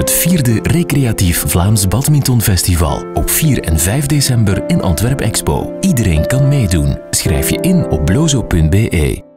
Het vierde Recreatief Vlaams Badmintonfestival op 4 en 5 december in Antwerp Expo. Iedereen kan meedoen. Schrijf je in op blozo.be.